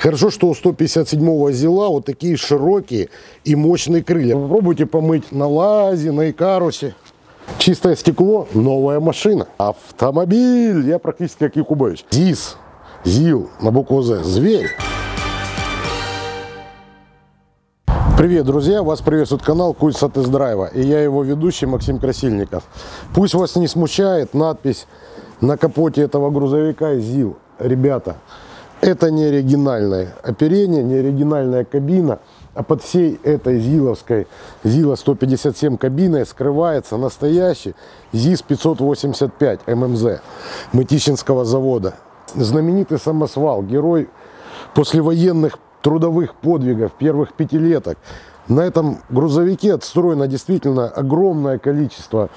Хорошо, что у 157-го Зила вот такие широкие и мощные крылья. Попробуйте помыть на Лазе, на Икарусе. Чистое стекло, новая машина. Автомобиль, я практически как Якубович. ЗИС, ЗИЛ на букву З, зверь. Привет, друзья! Вас приветствует канал Кульс от тест-драйва и я его ведущий Максим Красильников. Пусть вас не смущает надпись на капоте этого грузовика ЗИЛ. Ребята, это не оригинальное оперение, не оригинальная кабина, а под всей этой ЗИЛовской ЗИЛа 157 кабиной скрывается настоящий ЗИС-585 ММЗ Мытищинского завода. Знаменитый самосвал, герой послевоенных трудовых подвигов первых пятилеток. На этом грузовике отстроено действительно огромное количество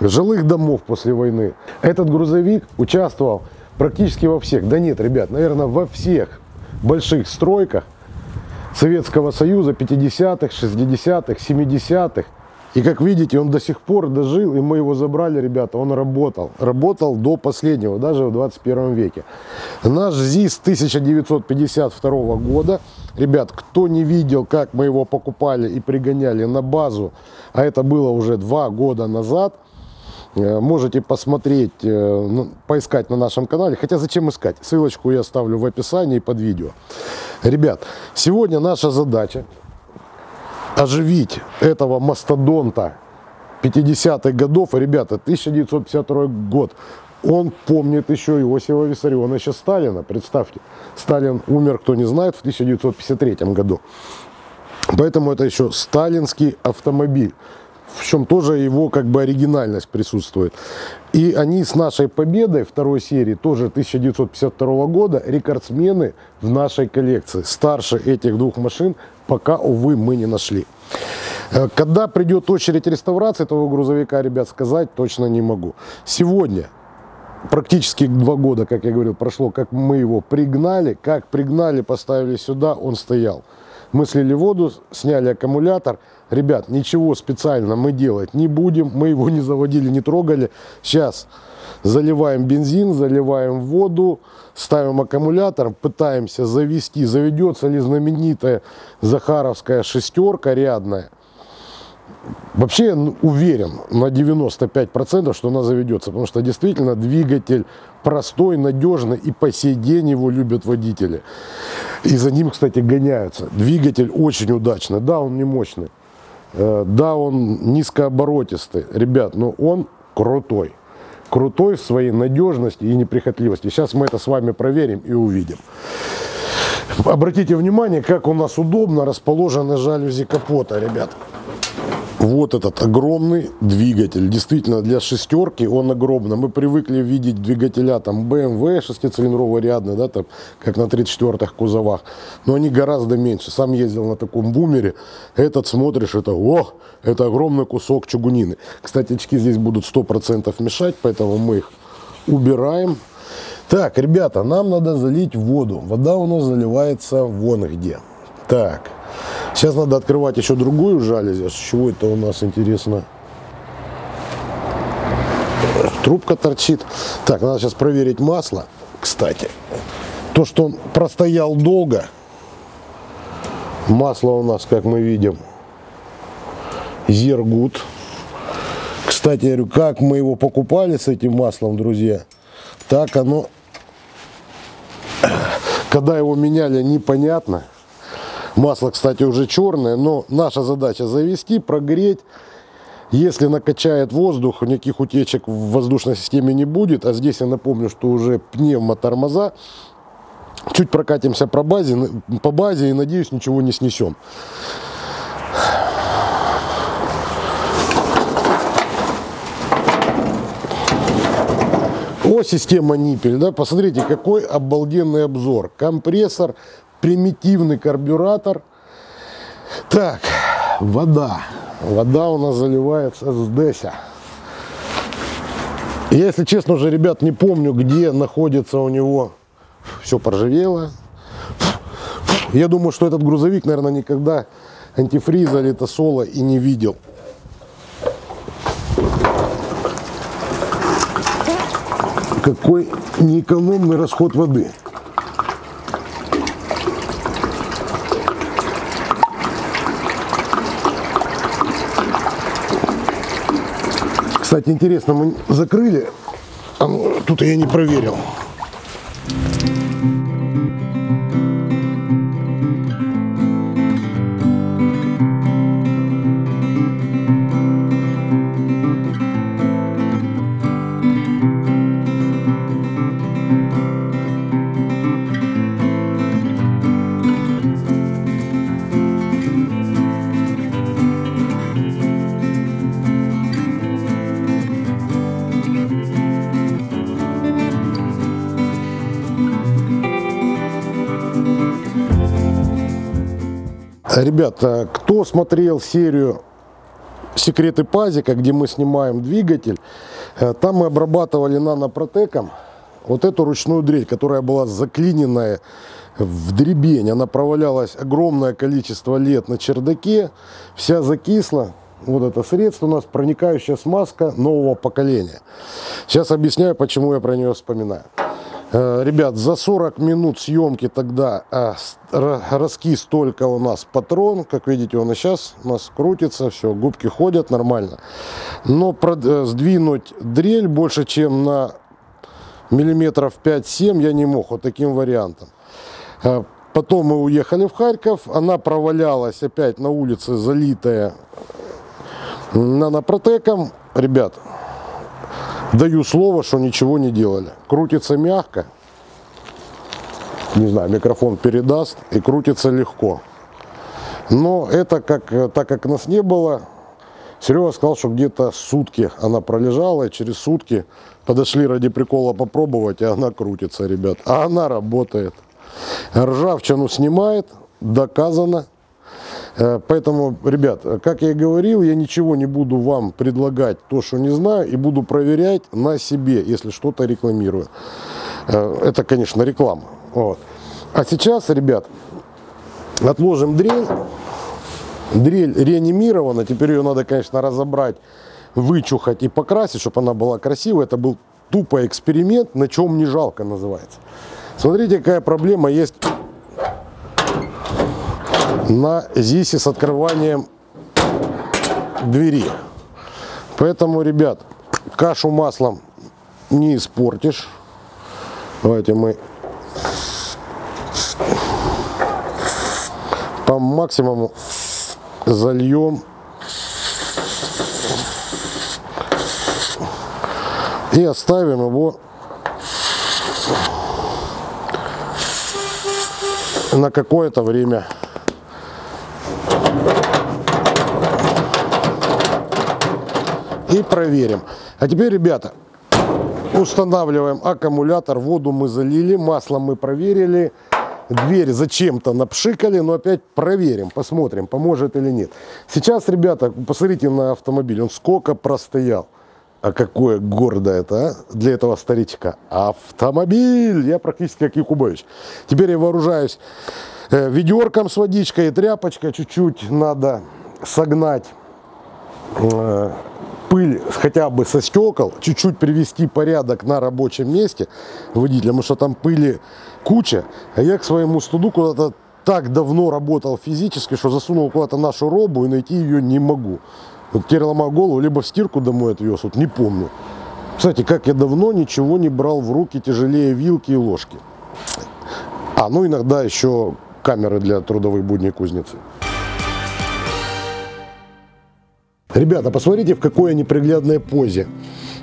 жилых домов после войны. Этот грузовик участвовал практически во всех, да нет, ребят, наверное, во всех больших стройках Советского Союза 50-х, 60-х, 70-х. И как видите, он до сих пор дожил, и мы его забрали, ребята, он работал. Работал до последнего, даже в 21 веке. Наш ЗИС 1952 года. Ребят, кто не видел, как мы его покупали и пригоняли на базу, а это было уже два года назад, можете посмотреть, э, ну, поискать на нашем канале. Хотя зачем искать? Ссылочку я оставлю в описании под видео. Ребят, сегодня наша задача оживить этого мастодонта 50-х годов. Ребята, 1952 год. Он помнит еще Иосифа Виссарионовича Сталина. Представьте, Сталин умер, кто не знает, в 1953 году. Поэтому это еще сталинский автомобиль в чем тоже его как бы оригинальность присутствует. И они с нашей победой второй серии, тоже 1952 года, рекордсмены в нашей коллекции. Старше этих двух машин пока, увы, мы не нашли. Э, когда придет очередь реставрации этого грузовика, ребят, сказать точно не могу. Сегодня практически два года, как я говорил, прошло, как мы его пригнали. Как пригнали, поставили сюда, он стоял. Мы слили воду, сняли аккумулятор. Ребят, ничего специально мы делать не будем. Мы его не заводили, не трогали. Сейчас заливаем бензин, заливаем воду, ставим аккумулятор, пытаемся завести, заведется ли знаменитая Захаровская шестерка рядная. Вообще я уверен на 95%, что она заведется, потому что действительно двигатель простой, надежный и по сей день его любят водители. И за ним, кстати, гоняются. Двигатель очень удачный. Да, он не мощный. Э, да, он низкооборотистый. Ребят, но он крутой. Крутой в своей надежности и неприхотливости. Сейчас мы это с вами проверим и увидим. Обратите внимание, как у нас удобно расположены жалюзи капота, ребят. Вот этот огромный двигатель. Действительно, для шестерки он огромный. Мы привыкли видеть двигателя там BMW шестицилиндровый рядный, да, там, как на 34-х кузовах. Но они гораздо меньше. Сам ездил на таком бумере. Этот смотришь, это, о, это огромный кусок чугунины. Кстати, очки здесь будут 100% мешать, поэтому мы их убираем. Так, ребята, нам надо залить воду. Вода у нас заливается вон где. Так. Сейчас надо открывать еще другую жалюзи. С чего это у нас интересно? Трубка торчит. Так, надо сейчас проверить масло. Кстати, то, что он простоял долго. Масло у нас, как мы видим, Зергут. Кстати, я говорю, как мы его покупали с этим маслом, друзья, так оно, когда его меняли, непонятно. Масло, кстати, уже черное, но наша задача завести, прогреть. Если накачает воздух, никаких утечек в воздушной системе не будет. А здесь я напомню, что уже пневмотормоза. Чуть прокатимся по базе, по базе и, надеюсь, ничего не снесем. О, система ниппель, да, посмотрите, какой обалденный обзор. Компрессор, примитивный карбюратор. Так, вода. Вода у нас заливается с Деся. Если честно, уже, ребят, не помню, где находится у него. Все поржавело. Я думаю, что этот грузовик, наверное, никогда антифриза, литосола и не видел. Какой неэкономный расход воды. Кстати, интересно, мы закрыли. А ну, тут я не проверил. Ребята, кто смотрел серию «Секреты пазика», где мы снимаем двигатель, э, там мы обрабатывали нанопротеком вот эту ручную дрель, которая была заклиненная в дребень. Она провалялась огромное количество лет на чердаке, вся закисла. Вот это средство у нас проникающая смазка нового поколения. Сейчас объясняю, почему я про нее вспоминаю. Э, ребят, за 40 минут съемки тогда э, раскис только у нас патрон. Как видите, он и сейчас у нас крутится, все, губки ходят нормально. Но э, сдвинуть дрель больше, чем на миллиметров 5-7 я не мог вот таким вариантом. Потом мы уехали в Харьков, она провалялась опять на улице, залитая нанопротеком. Ребят, Даю слово, что ничего не делали. Крутится мягко. Не знаю, микрофон передаст и крутится легко. Но это как, так как нас не было, Серега сказал, что где-то сутки она пролежала, и через сутки подошли ради прикола попробовать, и она крутится, ребят. А она работает. Ржавчину снимает, доказано. Э, поэтому, ребят, как я и говорил, я ничего не буду вам предлагать то, что не знаю, и буду проверять на себе, если что-то рекламирую. Э, это, конечно, реклама. Вот. А сейчас, ребят, отложим дрель. Дрель реанимирована, теперь ее надо, конечно, разобрать, вычухать и покрасить, чтобы она была красивая. Это был тупо эксперимент, на чем не жалко называется. Смотрите, какая проблема есть на ЗИСе с открыванием двери. Поэтому, ребят, кашу маслом не испортишь. Давайте мы по максимуму зальем. И оставим его на какое-то время. И проверим. А теперь, ребята, устанавливаем аккумулятор. Воду мы залили, масло мы проверили. Дверь зачем-то напшикали, но опять проверим, посмотрим, поможет или нет. Сейчас, ребята, посмотрите на автомобиль, он сколько простоял. А какое гордо это, а? Для этого старичка. Автомобиль! Я практически как Якубович. Теперь я вооружаюсь э, ведерком с водичкой и тряпочкой. Чуть-чуть надо согнать э, пыль хотя бы со стекол, чуть-чуть привести порядок на рабочем месте водителя, потому что там пыли куча. А я к своему студу куда-то так давно работал физически, что засунул куда-то нашу робу и найти ее не могу. Вот теперь ломаю голову, либо в стирку домой отвез, вот не помню. Кстати, как я давно ничего не брал в руки тяжелее вилки и ложки. А, ну иногда еще камеры для трудовых будней кузницы. Ребята, посмотрите, в какой они приглядной позе.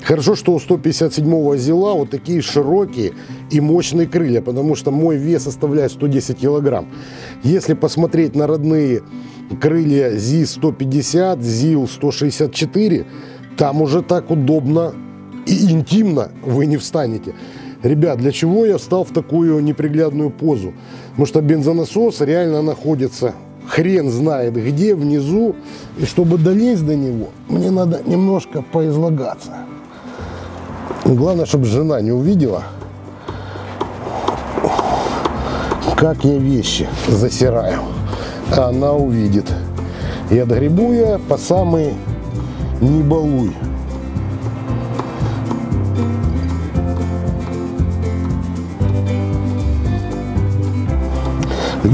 Хорошо, что у 157-го Зила вот такие широкие и мощные крылья, потому что мой вес составляет 110 килограмм. Если посмотреть на родные крылья ЗИ-150, ЗИЛ-164, там уже так удобно и интимно вы не встанете. Ребят, для чего я встал в такую неприглядную позу? Потому что бензонасос реально находится хрен знает где, внизу. И чтобы долезть до него, мне надо немножко поизлагаться. Главное, чтобы жена не увидела, как я вещи засираю. А она увидит. И отгребу я по самый не балуй.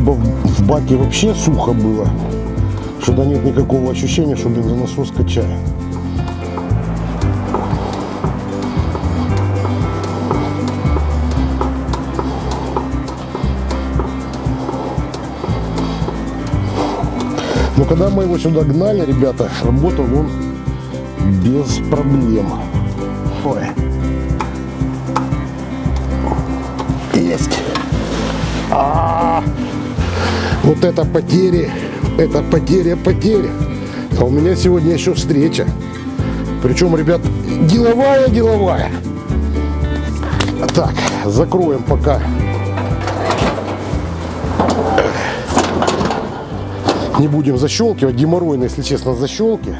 либо в баке вообще сухо было, что да нет никакого ощущения, что бензонасос качает. Но когда мы его сюда гнали, ребята, работал он без проблем. Ой. Есть. А -а -а. Вот это потери, это потеря потери. А у меня сегодня еще встреча. Причем, ребят, деловая, деловая. Так, закроем пока. Не будем защелкивать. Геморройно, если честно, защелки.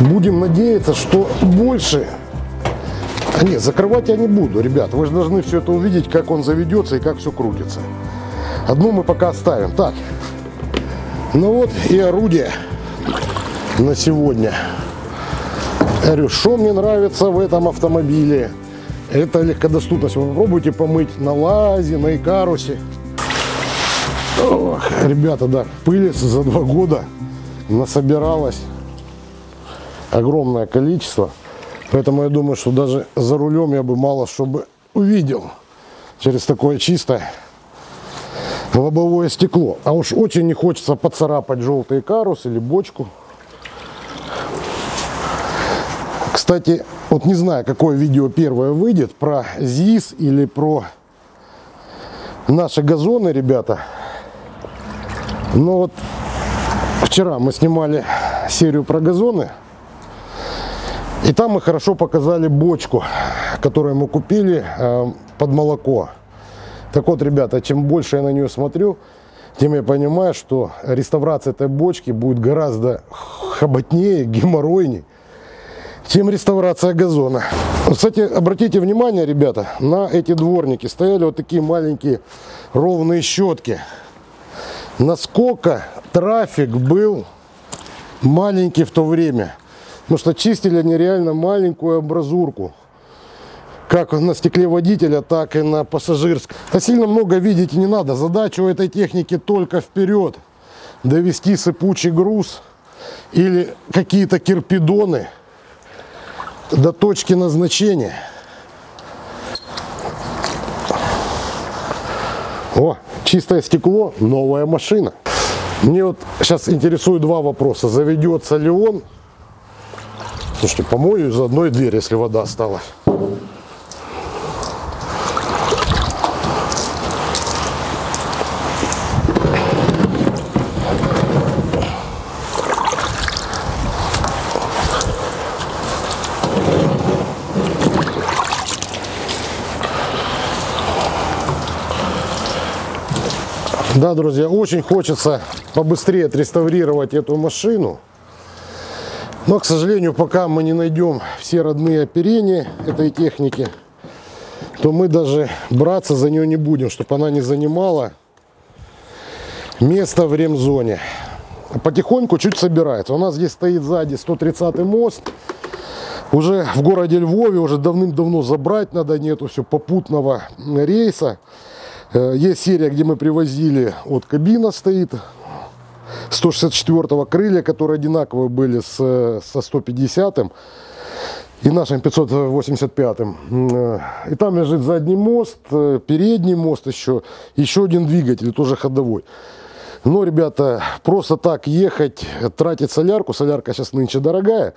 Будем надеяться, что больше... А нет, закрывать я не буду, ребят. Вы же должны все это увидеть, как он заведется и как все крутится. Одну мы пока оставим. Так, ну вот и орудие на сегодня. Говорю, что мне нравится в этом автомобиле. Это легкодоступность. Вы попробуйте помыть на лазе, на икарусе. Ох, ребята, да, пыли за два года насобиралось огромное количество. Поэтому я думаю, что даже за рулем я бы мало что бы увидел через такое чистое лобовое стекло. А уж очень не хочется поцарапать желтый карус или бочку. Кстати, вот не знаю, какое видео первое выйдет, про ЗИС или про наши газоны, ребята. Но вот вчера мы снимали серию про газоны. И там мы хорошо показали бочку, которую мы купили э, под молоко. Так вот, ребята, чем больше я на нее смотрю, тем я понимаю, что реставрация этой бочки будет гораздо хоботнее, геморройнее, чем реставрация газона. Кстати, обратите внимание, ребята, на эти дворники. Стояли вот такие маленькие ровные щетки. Насколько трафик был маленький в то время. Потому что чистили они реально маленькую абразурку. Как на стекле водителя, так и на пассажирском. А сильно много видеть не надо. Задача у этой техники только вперед. Довести сыпучий груз или какие-то кирпидоны до точки назначения. О, чистое стекло, новая машина. Мне вот сейчас интересуют два вопроса. Заведется ли он Слушайте, помою из одной двери, если вода осталась. Да, друзья, очень хочется побыстрее отреставрировать эту машину. Но, к сожалению, пока мы не найдем все родные оперения этой техники, то мы даже браться за нее не будем, чтобы она не занимала место в ремзоне. Потихоньку чуть собирается. У нас здесь стоит сзади 130 мост. Уже в городе Львове уже давным-давно забрать надо, нету все попутного рейса. Э, есть серия, где мы привозили, вот кабина стоит, 164 крылья, которые одинаковые были с, со 150 и нашим 585 -м. И там лежит задний мост, э, передний мост еще, еще один двигатель, тоже ходовой. Но, ребята, просто так ехать, тратить солярку, солярка сейчас нынче дорогая,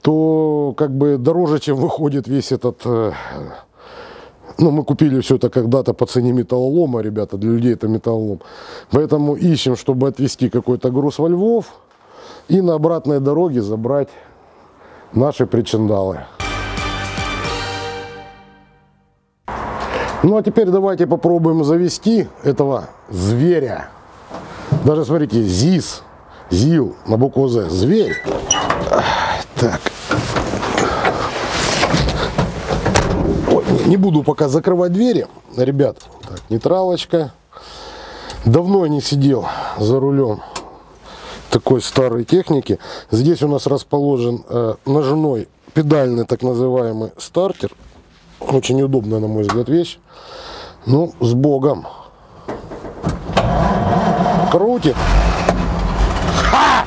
то как бы дороже, чем выходит весь этот э, ну, мы купили все это когда-то по цене металлолома, ребята, для людей это металлолом. Поэтому ищем, чтобы отвезти какой-то груз во Львов и на обратной дороге забрать наши причиндалы. Ну, а теперь давайте попробуем завести этого зверя. Даже, смотрите, ЗИС, ЗИЛ на букву З, зверь. Так, Не буду пока закрывать двери, ребят. Так, нейтралочка. Давно не сидел за рулем такой старой техники. Здесь у нас расположен э, ножной педальный так называемый стартер. Очень удобная, на мой взгляд, вещь. Ну, с Богом. Крутит. Ха!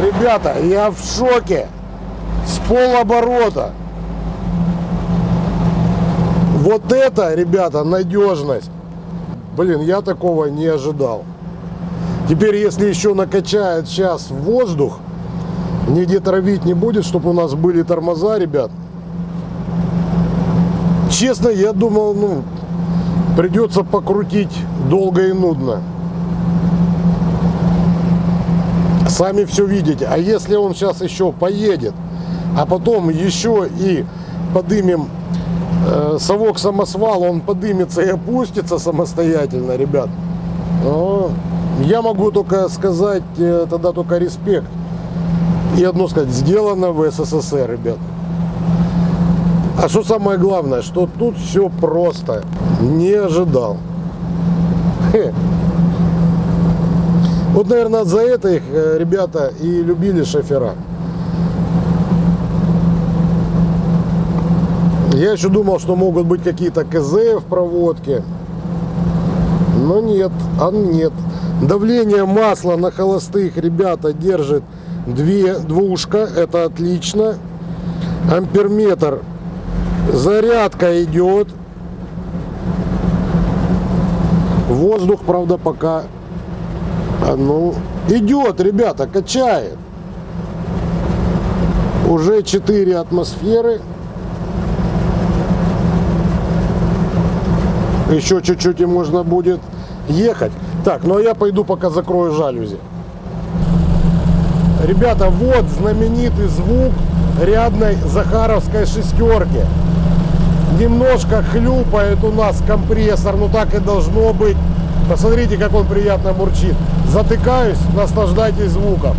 Ребята, я в шоке. С полоборота Вот это, ребята, надежность. Блин, я такого не ожидал. Теперь, если еще накачает сейчас воздух, нигде травить не будет, чтобы у нас были тормоза, ребят. Честно, я думал, ну, придется покрутить долго и нудно. Сами все видите. А если он сейчас еще поедет, а потом еще и подымем совок самосвал, он подымется и опустится самостоятельно, ребят. Но я могу только сказать э, тогда только респект. И одно сказать, сделано в СССР, ребят. А что самое главное, что тут все просто. Не ожидал. Хе. Вот, наверное, за это их э, ребята и любили шофера. Я еще думал, что могут быть какие-то КЗ в проводке. Но нет, а нет. Давление масла на холостых, ребята, держит две двушка. Это отлично. Амперметр. Зарядка идет. Воздух, правда, пока а ну, идет, ребята, качает. Уже 4 атмосферы. Еще чуть-чуть и можно будет ехать. Так, ну а я пойду пока закрою жалюзи. Ребята, вот знаменитый звук рядной Захаровской шестерки. Немножко хлюпает у нас компрессор, ну так и должно быть. Посмотрите, как он приятно мурчит. Затыкаюсь, наслаждайтесь звуком.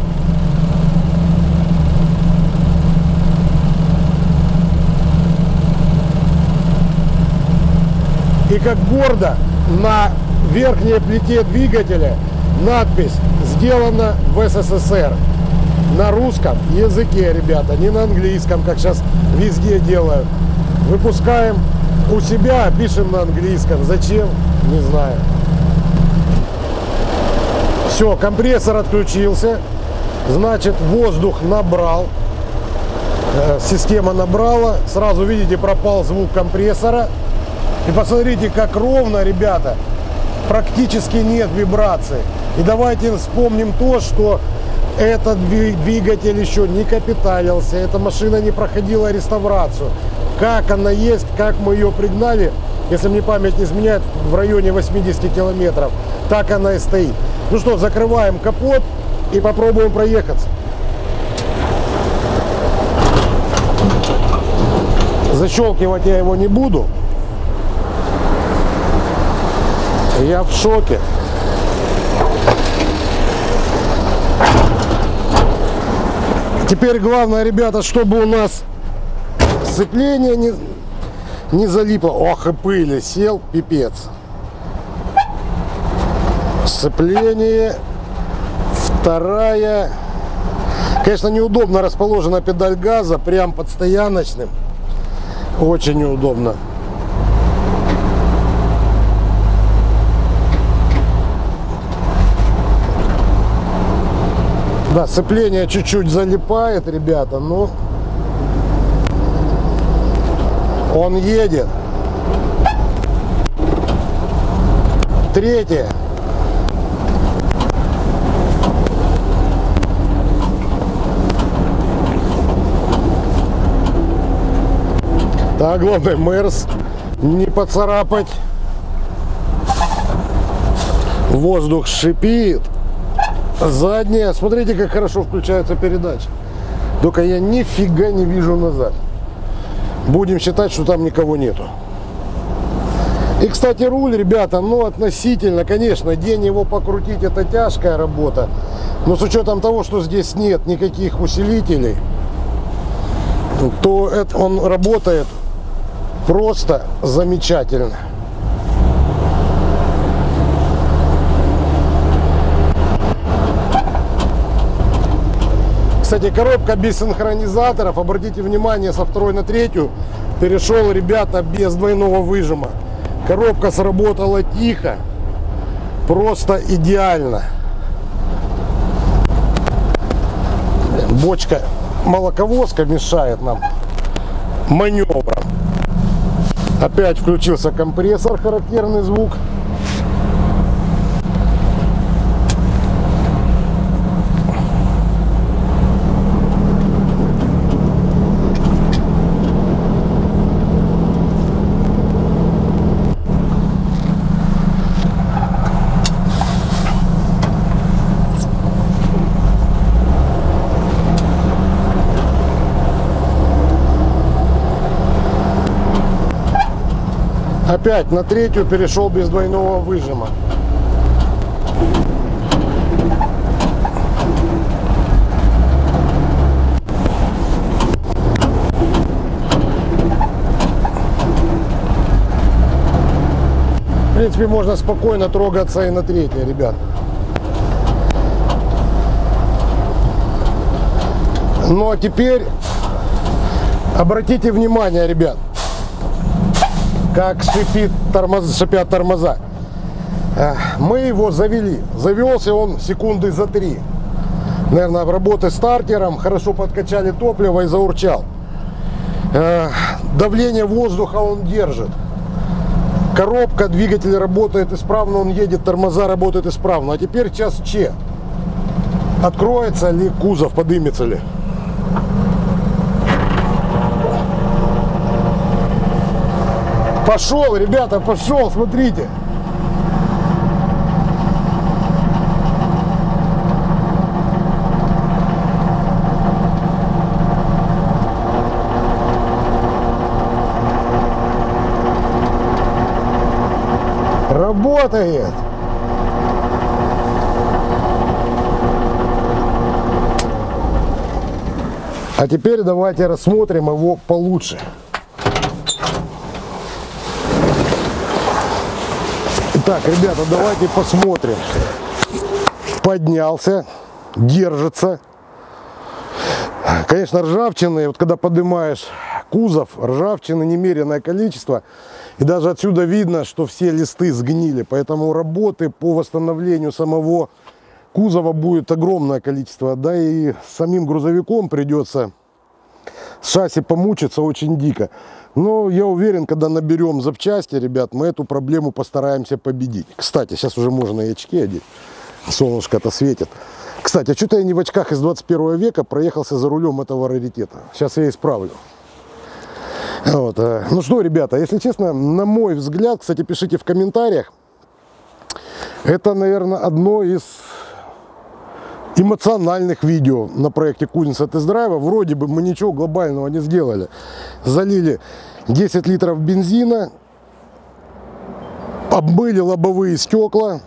И как гордо на верхней плите двигателя надпись «Сделано в СССР». На русском языке, ребята, не на английском, как сейчас везде делают. Выпускаем у себя, пишем на английском. Зачем? Не знаю. Все, компрессор отключился. Значит, воздух набрал. Э, система набрала. Сразу, видите, пропал звук компрессора. И посмотрите, как ровно, ребята. Практически нет вибрации. И давайте вспомним то, что этот двигатель еще не капиталился. Эта машина не проходила реставрацию. Как она есть, как мы ее пригнали, если мне память не изменяет, в районе 80 километров, так она и стоит. Ну что, закрываем капот и попробуем проехаться. Защелкивать я его не буду. Я в шоке. Теперь главное, ребята, чтобы у нас сцепление не, не залипло. Ох и пыли, сел, пипец сцепление. Вторая. Конечно, неудобно расположена педаль газа, прям под стояночным. Очень неудобно. Да, сцепление чуть-чуть залипает, ребята, но он едет. Третье. А главное, Мерс не поцарапать. Воздух шипит. Задняя. Смотрите, как хорошо включается передача. Только я нифига не вижу назад. Будем считать, что там никого нету. И, кстати, руль, ребята, ну, относительно, конечно, день его покрутить, это тяжкая работа. Но с учетом того, что здесь нет никаких усилителей, то это, он работает Просто замечательно. Кстати, коробка без синхронизаторов, обратите внимание, со второй на третью перешел, ребята, без двойного выжима. Коробка сработала тихо, просто идеально. Бочка молоковозка мешает нам маневрам. Опять включился компрессор, характерный звук. Опять на третью перешел без двойного выжима. В принципе, можно спокойно трогаться и на третьей, ребят. Ну а теперь обратите внимание, ребят как шипит тормоз, шипят тормоза. Мы его завели. Завелся он секунды за три. Наверное, работы стартером, хорошо подкачали топливо и заурчал. Давление воздуха он держит. Коробка, двигатель работает исправно, он едет, тормоза работают исправно. А теперь час Че. Откроется ли кузов, подымется ли. Пошел, ребята, пошел, смотрите. Работает. А теперь давайте рассмотрим его получше. Так, ребята, давайте посмотрим. Поднялся, держится. Конечно, ржавчины, вот когда поднимаешь кузов, ржавчины немеренное количество. И даже отсюда видно, что все листы сгнили. Поэтому работы по восстановлению самого кузова будет огромное количество. Да и самим грузовиком придется шасси помучиться очень дико. Но я уверен, когда наберем запчасти, ребят, мы эту проблему постараемся победить. Кстати, сейчас уже можно и очки одеть. Солнышко-то светит. Кстати, а что-то я не в очках из 21 века проехался за рулем этого раритета. Сейчас я исправлю. Вот. Э, ну что, ребята, если честно, на мой взгляд, кстати, пишите в комментариях, это, наверное, одно из эмоциональных видео на проекте Кузница тест-драйва. Вроде бы мы ничего глобального не сделали. Залили 10 литров бензина, обмыли лобовые стекла,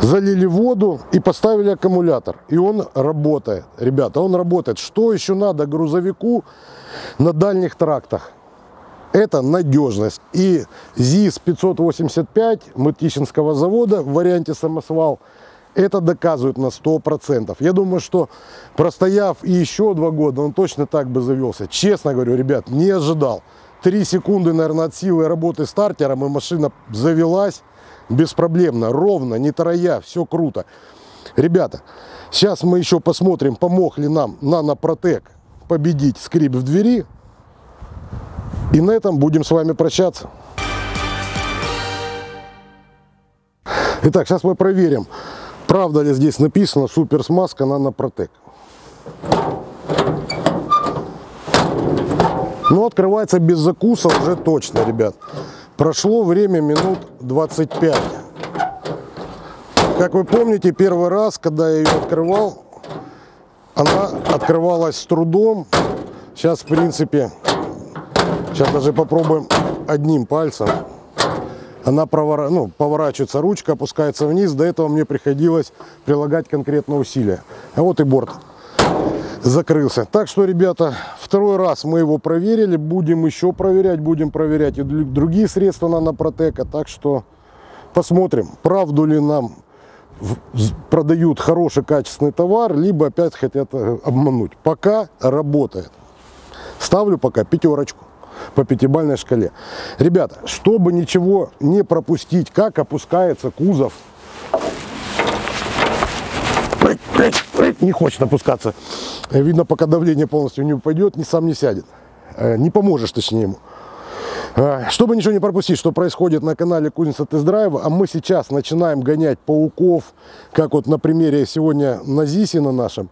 залили воду и поставили аккумулятор. И он работает. Ребята, он работает. Что еще надо грузовику на дальних трактах? Это надежность. И ЗИС-585 Мытищинского завода в варианте самосвал – это доказывает на 100%. Я думаю, что простояв еще два года, он точно так бы завелся. Честно говорю, ребят, не ожидал. Три секунды, наверное, от силы работы стартером, и машина завелась беспроблемно, ровно, не троя, все круто. Ребята, сейчас мы еще посмотрим, помог ли нам нанопротек победить скрип в двери. И на этом будем с вами прощаться. Итак, сейчас мы проверим, Правда ли здесь написано супер смазка нанопротек? Ну, открывается без закуса уже точно, ребят. Прошло время минут 25. Как вы помните, первый раз, когда я ее открывал, она открывалась с трудом. Сейчас, в принципе, сейчас даже попробуем одним пальцем она провора... ну, поворачивается, ручка опускается вниз. До этого мне приходилось прилагать конкретно усилия. А вот и борт закрылся. Так что, ребята, второй раз мы его проверили. Будем еще проверять, будем проверять и другие средства нанопротека. Так что посмотрим, правду ли нам продают хороший качественный товар, либо опять хотят э, обмануть. Пока работает. Ставлю пока пятерочку по пятибалльной шкале. Ребята, чтобы ничего не пропустить, как опускается кузов, не хочет опускаться. Видно, пока давление полностью не упадет, ни сам не сядет. Э, не поможешь точнее ему. А, Чтобы ничего не пропустить, что происходит на канале Кузница Тест-Драйва, а мы сейчас начинаем гонять пауков, как вот на примере сегодня на ЗИСе на нашем.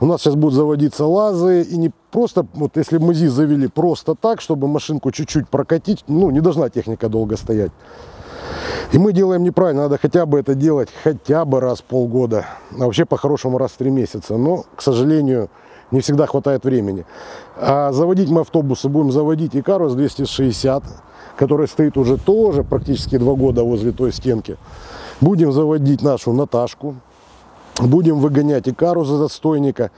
У нас сейчас будут заводиться лазы, и не просто, вот если мы ЗИС завели просто так, чтобы машинку чуть-чуть прокатить, ну, не должна техника долго стоять. И мы делаем неправильно, надо хотя бы это делать хотя бы раз в полгода, а вообще по-хорошему раз в три месяца. Но, к сожалению, не всегда хватает времени. А заводить мы автобусы будем заводить Икарус 260, который стоит уже тоже практически два года возле той стенки. Будем заводить нашу Наташку, будем выгонять Икарус из отстойника.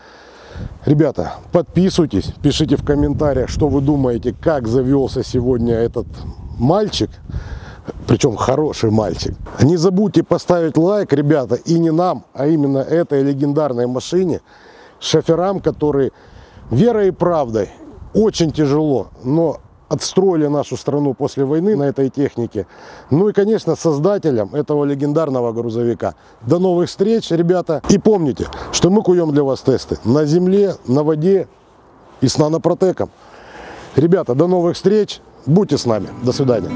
Ребята, подписывайтесь, пишите в комментариях, что вы думаете, как завелся сегодня этот мальчик причем хороший мальчик. Не забудьте поставить лайк, ребята, и не нам, а именно этой легендарной машине, шоферам, которые верой и правдой очень тяжело, но отстроили нашу страну после войны на этой технике. Ну и, конечно, создателям этого легендарного грузовика. До новых встреч, ребята. И помните, что мы куем для вас тесты на земле, на воде и с нанопротеком. Ребята, до новых встреч. Будьте с нами. До свидания.